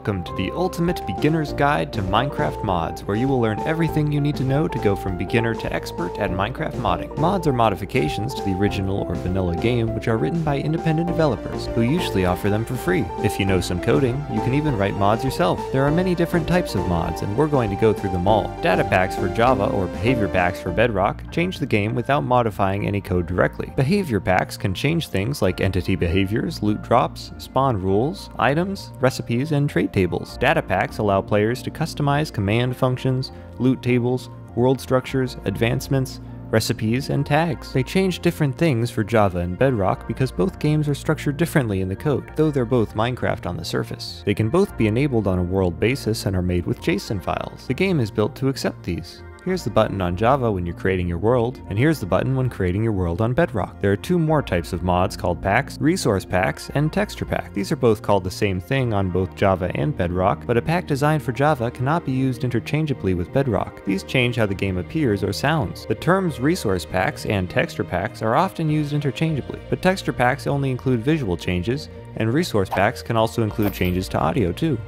Welcome to the ultimate beginner's guide to Minecraft mods, where you will learn everything you need to know to go from beginner to expert at Minecraft modding. Mods are modifications to the original or vanilla game, which are written by independent developers, who usually offer them for free. If you know some coding, you can even write mods yourself. There are many different types of mods, and we're going to go through them all. Data packs for Java or behavior packs for Bedrock change the game without modifying any code directly. Behavior packs can change things like entity behaviors, loot drops, spawn rules, items, recipes, and trade tables. Data packs allow players to customize command functions, loot tables, world structures, advancements, recipes, and tags. They change different things for Java and Bedrock because both games are structured differently in the code, though they're both Minecraft on the surface. They can both be enabled on a world basis and are made with JSON files. The game is built to accept these. Here's the button on Java when you're creating your world, and here's the button when creating your world on Bedrock. There are two more types of mods called packs, resource packs, and texture pack. These are both called the same thing on both Java and Bedrock, but a pack designed for Java cannot be used interchangeably with Bedrock. These change how the game appears or sounds. The terms resource packs and texture packs are often used interchangeably, but texture packs only include visual changes, and resource packs can also include changes to audio too.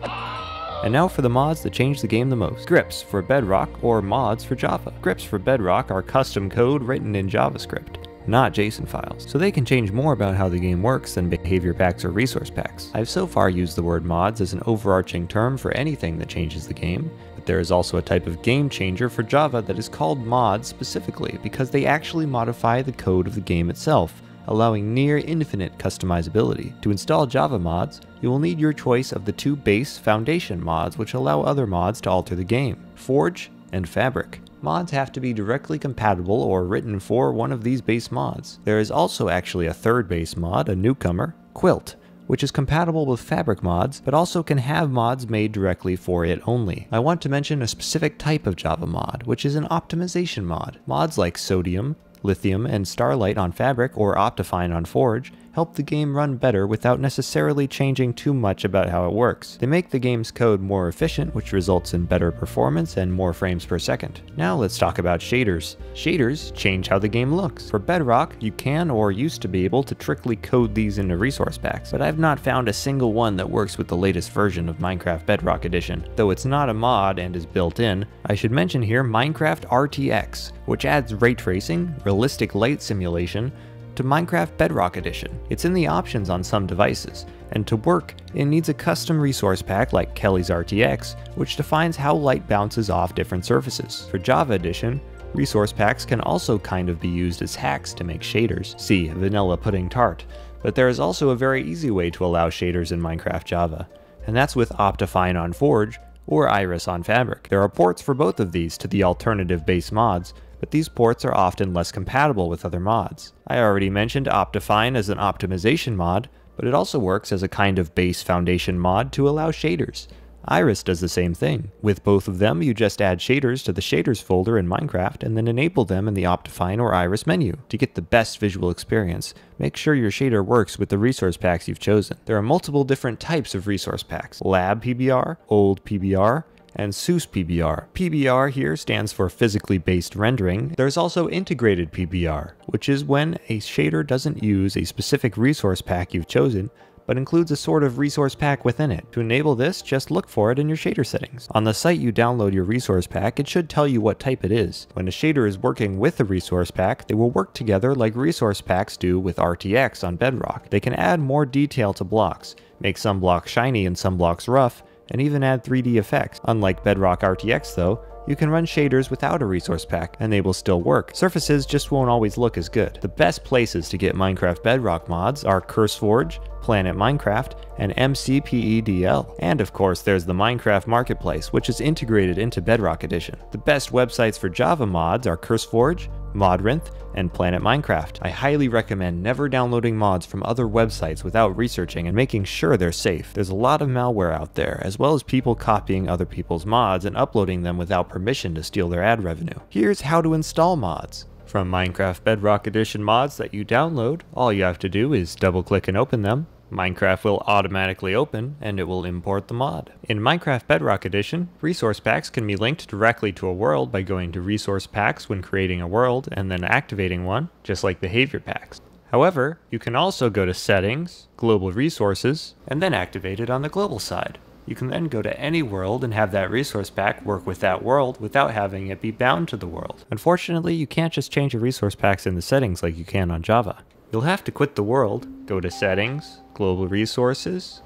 And now for the mods that change the game the most. Scripts for Bedrock or mods for Java. Scripts for Bedrock are custom code written in JavaScript not JSON files, so they can change more about how the game works than behavior packs or resource packs. I've so far used the word mods as an overarching term for anything that changes the game, but there is also a type of game changer for Java that is called mods specifically because they actually modify the code of the game itself, allowing near infinite customizability. To install Java mods, you will need your choice of the two base foundation mods which allow other mods to alter the game, Forge and Fabric. Mods have to be directly compatible or written for one of these base mods. There is also actually a third base mod, a newcomer, Quilt, which is compatible with Fabric mods, but also can have mods made directly for it only. I want to mention a specific type of Java mod, which is an optimization mod. Mods like Sodium, Lithium, and Starlight on Fabric or Optifine on Forge help the game run better without necessarily changing too much about how it works. They make the game's code more efficient, which results in better performance and more frames per second. Now let's talk about shaders. Shaders change how the game looks. For Bedrock, you can or used to be able to trickly code these into resource packs, but I've not found a single one that works with the latest version of Minecraft Bedrock Edition. Though it's not a mod and is built in, I should mention here Minecraft RTX, which adds ray tracing, realistic light simulation, to Minecraft Bedrock Edition. It's in the options on some devices, and to work, it needs a custom resource pack like Kelly's RTX, which defines how light bounces off different surfaces. For Java Edition, resource packs can also kind of be used as hacks to make shaders, see Vanilla Pudding Tart, but there is also a very easy way to allow shaders in Minecraft Java, and that's with Optifine on Forge or Iris on Fabric. There are ports for both of these to the alternative base mods, but these ports are often less compatible with other mods. I already mentioned Optifine as an optimization mod, but it also works as a kind of base foundation mod to allow shaders. Iris does the same thing. With both of them, you just add shaders to the shaders folder in Minecraft and then enable them in the Optifine or Iris menu. To get the best visual experience, make sure your shader works with the resource packs you've chosen. There are multiple different types of resource packs. Lab PBR, Old PBR, and SEUS PBR. PBR here stands for physically based rendering. There's also integrated PBR, which is when a shader doesn't use a specific resource pack you've chosen, but includes a sort of resource pack within it. To enable this, just look for it in your shader settings. On the site you download your resource pack, it should tell you what type it is. When a shader is working with a resource pack, they will work together like resource packs do with RTX on Bedrock. They can add more detail to blocks, make some blocks shiny and some blocks rough, and even add 3D effects. Unlike Bedrock RTX though, you can run shaders without a resource pack, and they will still work. Surfaces just won't always look as good. The best places to get Minecraft Bedrock mods are CurseForge, Planet Minecraft, and MCPEDL. And of course, there's the Minecraft Marketplace, which is integrated into Bedrock Edition. The best websites for Java mods are CurseForge, Modrinth, and Planet Minecraft. I highly recommend never downloading mods from other websites without researching and making sure they're safe. There's a lot of malware out there, as well as people copying other people's mods and uploading them without permission to steal their ad revenue. Here's how to install mods. From Minecraft Bedrock Edition mods that you download, all you have to do is double click and open them, Minecraft will automatically open and it will import the mod. In Minecraft Bedrock Edition, resource packs can be linked directly to a world by going to resource packs when creating a world and then activating one, just like behavior packs. However, you can also go to settings, global resources, and then activate it on the global side. You can then go to any world and have that resource pack work with that world without having it be bound to the world. Unfortunately, you can't just change your resource packs in the settings like you can on Java. You'll have to quit the world, go to Settings, Global Resources,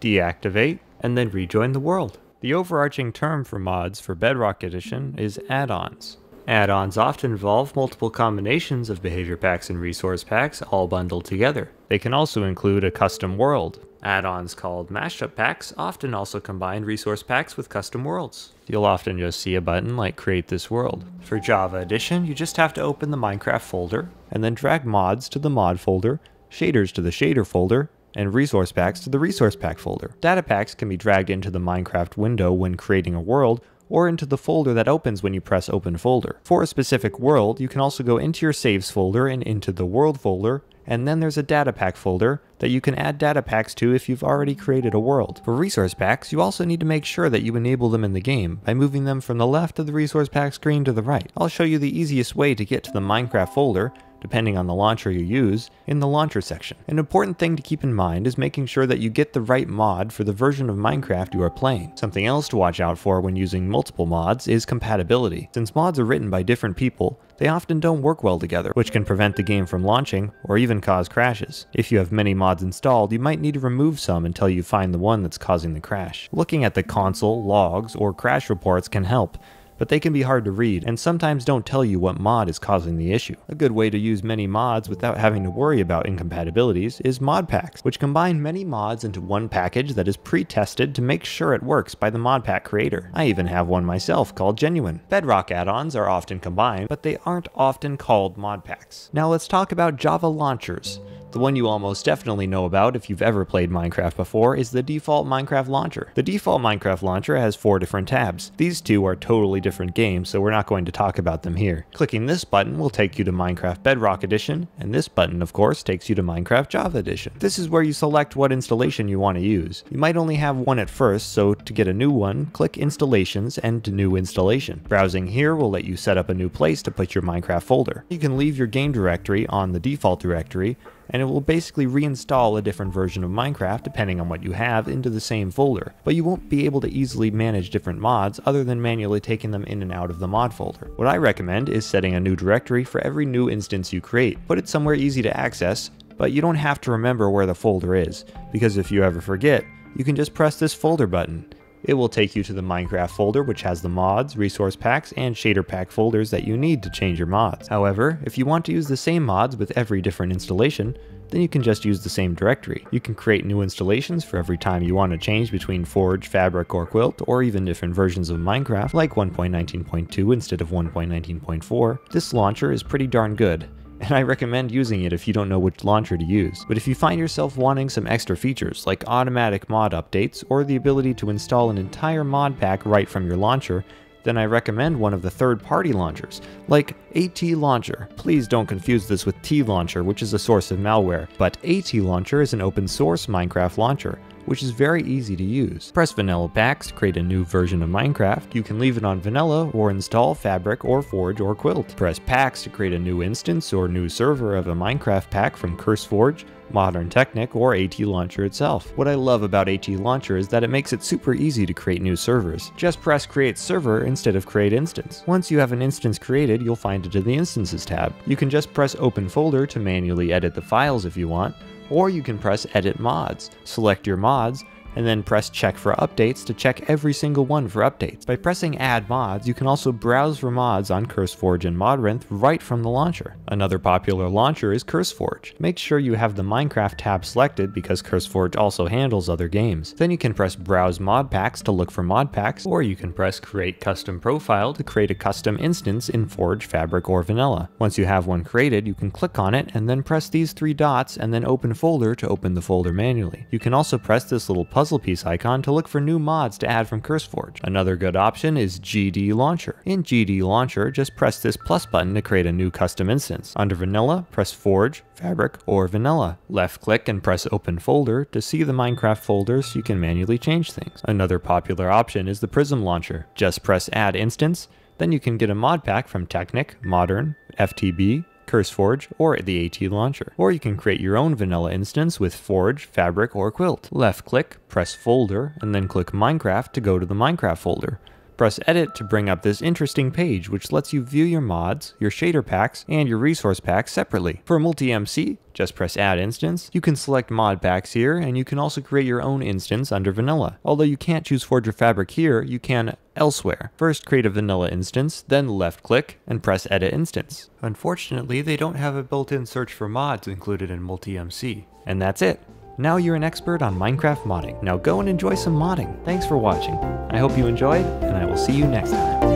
deactivate, and then rejoin the world. The overarching term for mods for Bedrock Edition is add-ons. Add-ons often involve multiple combinations of behavior packs and resource packs all bundled together. They can also include a custom world. Add-ons called mashup packs often also combine resource packs with custom worlds. You'll often just see a button like create this world. For Java Edition, you just have to open the Minecraft folder and then drag mods to the mod folder, shaders to the shader folder, and resource packs to the resource pack folder. Data packs can be dragged into the Minecraft window when creating a world, or into the folder that opens when you press open folder. For a specific world, you can also go into your saves folder and into the world folder, and then there's a data pack folder that you can add data packs to if you've already created a world. For resource packs, you also need to make sure that you enable them in the game by moving them from the left of the resource pack screen to the right. I'll show you the easiest way to get to the Minecraft folder depending on the launcher you use, in the launcher section. An important thing to keep in mind is making sure that you get the right mod for the version of Minecraft you are playing. Something else to watch out for when using multiple mods is compatibility. Since mods are written by different people, they often don't work well together, which can prevent the game from launching or even cause crashes. If you have many mods installed, you might need to remove some until you find the one that's causing the crash. Looking at the console, logs, or crash reports can help, but they can be hard to read and sometimes don't tell you what mod is causing the issue. A good way to use many mods without having to worry about incompatibilities is mod packs, which combine many mods into one package that is pre-tested to make sure it works by the mod pack creator. I even have one myself called Genuine. Bedrock add-ons are often combined, but they aren't often called mod packs. Now let's talk about Java launchers. The one you almost definitely know about if you've ever played Minecraft before is the default Minecraft launcher. The default Minecraft launcher has four different tabs. These two are totally different games, so we're not going to talk about them here. Clicking this button will take you to Minecraft Bedrock Edition, and this button, of course, takes you to Minecraft Java Edition. This is where you select what installation you want to use. You might only have one at first, so to get a new one, click Installations and New Installation. Browsing here will let you set up a new place to put your Minecraft folder. You can leave your game directory on the default directory, and it will basically reinstall a different version of Minecraft depending on what you have into the same folder, but you won't be able to easily manage different mods other than manually taking them in and out of the mod folder. What I recommend is setting a new directory for every new instance you create. Put it somewhere easy to access, but you don't have to remember where the folder is, because if you ever forget, you can just press this folder button. It will take you to the Minecraft folder which has the mods, resource packs, and shader pack folders that you need to change your mods. However, if you want to use the same mods with every different installation, then you can just use the same directory. You can create new installations for every time you want to change between Forge, Fabric, or Quilt, or even different versions of Minecraft, like 1.19.2 instead of 1.19.4. This launcher is pretty darn good, and I recommend using it if you don't know which launcher to use. But if you find yourself wanting some extra features, like automatic mod updates, or the ability to install an entire mod pack right from your launcher, then I recommend one of the third-party launchers, like AT Launcher. Please don't confuse this with T Launcher, which is a source of malware, but AT Launcher is an open source Minecraft launcher which is very easy to use. Press Vanilla Packs to create a new version of Minecraft. You can leave it on Vanilla or install Fabric or Forge or Quilt. Press Packs to create a new instance or new server of a Minecraft pack from CurseForge, Modrinth Technic, or AT Launcher itself. What I love about AT Launcher is that it makes it super easy to create new servers. Just press Create Server instead of Create Instance. Once you have an instance created, you'll find it in the Instances tab. You can just press Open Folder to manually edit the files if you want, or you can press Edit Mods. Select your mods, and then press check for updates to check every single one for updates. By pressing add mods, you can also browse for mods on CurseForge and Modrinth right from the launcher. Another popular launcher is CurseForge. Make sure you have the Minecraft tab selected because CurseForge also handles other games. Then you can press browse mod packs to look for mod packs, or you can press create custom profile to create a custom instance in Forge, Fabric, or Vanilla. Once you have one created, you can click on it and then press these three dots and then open folder to open the folder manually. You can also press this little puzzle puzzle piece icon to look for new mods to add from CurseForge. Another good option is GD Launcher. In GD Launcher, just press this plus button to create a new custom instance. Under Vanilla, press Forge, Fabric, or Vanilla. Left click and press Open Folder to see the Minecraft folders so you can manually change things. Another popular option is the Prism Launcher. Just press Add Instance, then you can get a mod pack from Technic, Modrinth, FTB, CurseForge, or the AT Launcher. Or you can create your own vanilla instance with Forge, Fabric, or Quilt. Left click, press Folder, and then click Minecraft to go to the Minecraft folder. Press Edit to bring up this interesting page which lets you view your mods, your shader packs, and your resource packs separately. For Multi-MC, just press Add Instance. You can select mod packs here, and you can also create your own instance under Vanilla. Although you can't choose Forge or Fabric here, you can elsewhere. First create a vanilla instance, then left click and press edit instance. Unfortunately, they don't have a built-in search for mods included in Multi-MC. And that's it. Now you're an expert on Minecraft modding. Now go and enjoy some modding. Thanks for watching. I hope you enjoyed, and I will see you next time.